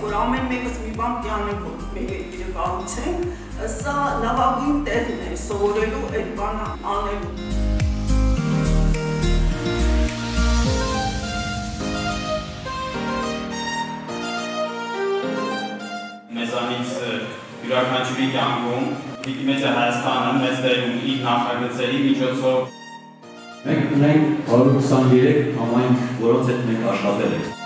որ ամեն մեկս մի բան պյանենք, որ մեր երկիրը կառուցենք, սա լավագույն տեղն է սովորելու այդ բանը անելու։ Մեզանից յուրաքանչյուրի կյանքում Վիկիմեդիա Հայաստանը մեծ դեր ունի նախագծերի միջոցով Մենք ունենք 123 համայնք, որոնց հետ մենք աշխատել ենք։